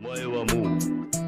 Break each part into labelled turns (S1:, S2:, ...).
S1: Moeu amo.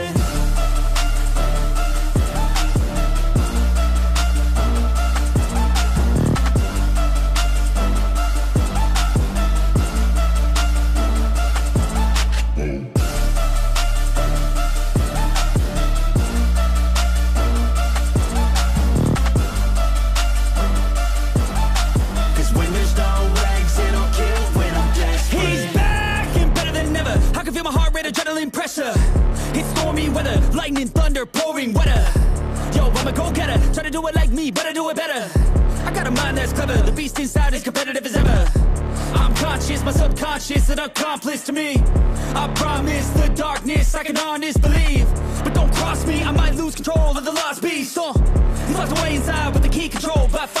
S1: I'm a go-getter. Try to do it like me, but I do it better. I got a mind that's clever. The beast inside is competitive as ever. I'm conscious, my subconscious, an accomplice to me. I promise the darkness, I can honest believe. But don't cross me, I might lose control of the lost beast. Uh, he's locked away inside with the key control by fight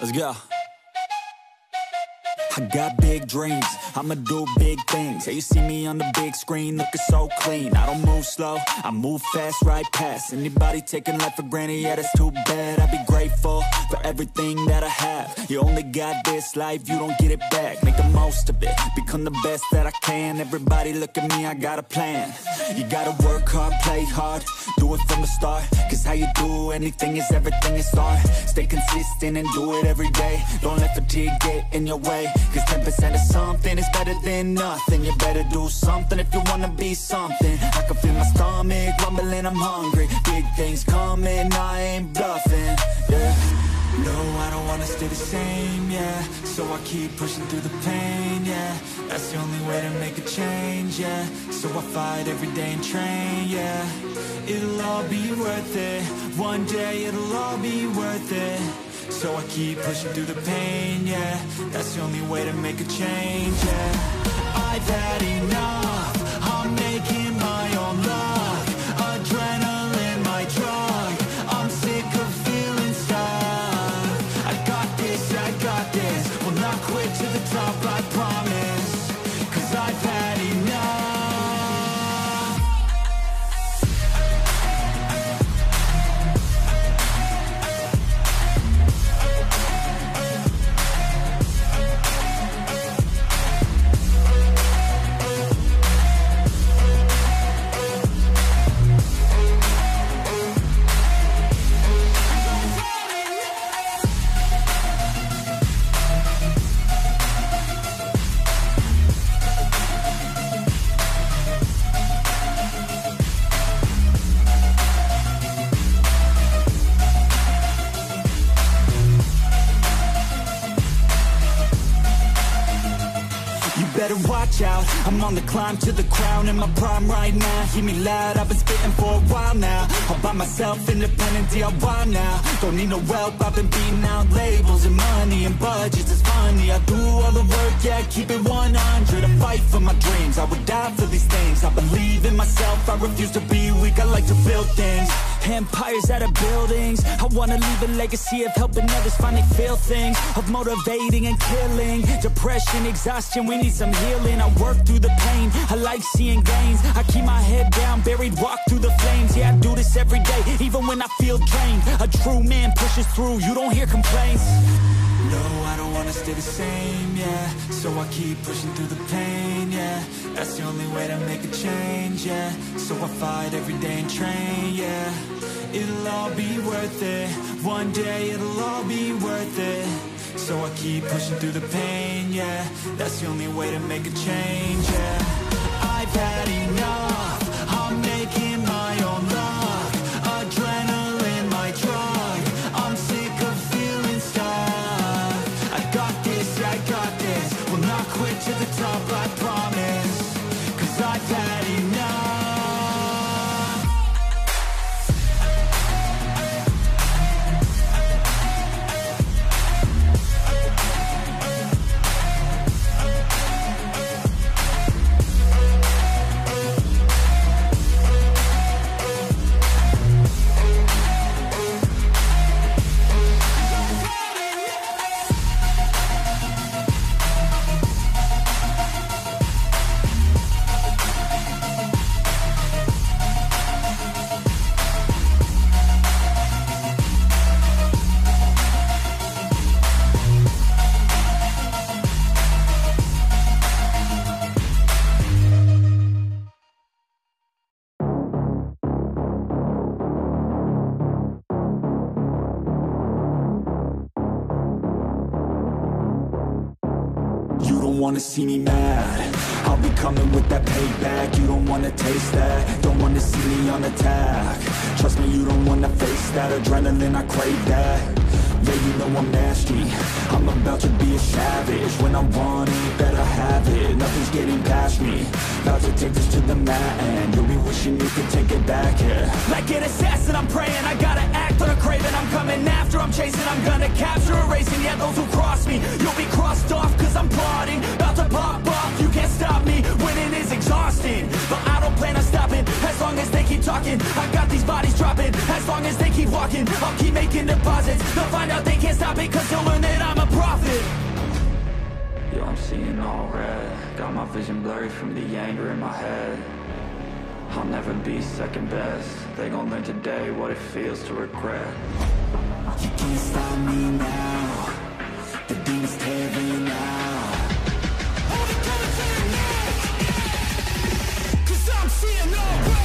S1: Let's go. I got big dreams, I'ma do big things. Yeah, you see me on the big screen looking so clean. I don't move slow, I move fast right past anybody taking life for granted. Yeah, that's too bad. I'd be grateful for everything that I have. You only got this life, you don't get it back. Make the most of it, become the best that I can. Everybody look at me, I got a plan. You gotta work hard, play hard, do it from the start. Cause how you do anything is everything you start. Stay consistent and do it every day. Don't let fatigue get in your way. Cause 10% of something is better than nothing. You better do something if you wanna be something. I can feel stomach rumbling, I'm hungry. Big things coming, I ain't bluffing. Yeah. No, I don't wanna stay the same, yeah. So I keep pushing through the pain, yeah. That's the only way to make a change, yeah. So I fight every day and train, yeah. It'll all be worth it. One day it'll all be worth it. So I keep pushing through the pain, yeah. That's the only way to make a change, yeah. I've had enough watch out. I'm on the climb to the crown in my prime right now. Hear me loud, I've been spitting for a while now. All by myself, independent DIY now. Don't need no help, I've been beating out labels And money and budgets, it's funny I do all the work, yeah, keep it 100 I fight for my dreams, I would die for these things. I believe in myself, I refuse to be weak I like to build things Empires out of buildings. I wanna leave a legacy of helping others finally feel things Of motivating and killing. Depression, exhaustion, we need some healing. I work through the pain, I like seeing gains. I keep my head down, buried, walk through the flames. Yeah, I do this every day, even when I feel drained. A true man pushes through, you don't hear complaints. No, I don't wanna stay the same, yeah. So I keep pushing through the pain, yeah. That's the only way to make a change, yeah. So I fight every day and train, yeah It'll all be worth it. One day it'll all be worth it. So I keep pushing through the pain, yeah. That's the only way to make a change, yeah. I've had enough don't wanna see me mad. I'll be coming with that payback. You don't wanna taste that. Don't wanna see me on attack. Trust me, you don't wanna face that. Adrenaline, I crave that. Yeah, you know I'm nasty. I'm about a savage. When I want it, better have it. Nothing's getting past me. About to take this to the mat And you'll be wishing you could take it back, yeah. Like an assassin, I'm praying. I gotta act on a craving I'm coming after, I'm chasing. I'm gonna capture, erasing. Yeah, those who cross me You'll be crossed off Cause I'm plotting. About to pop talking. I got these bodies dropping. As long as they keep walking I'll keep making deposits. They'll find out they can't stop it Cause they'll learn that I'm a prophet. Yo, I'm seeing all red. Got my vision blurry from the anger in my head. I'll never be second best. They gon' learn today what it feels to regret. You can't stop me now. The demons tearing out. Cause I'm seeing all red.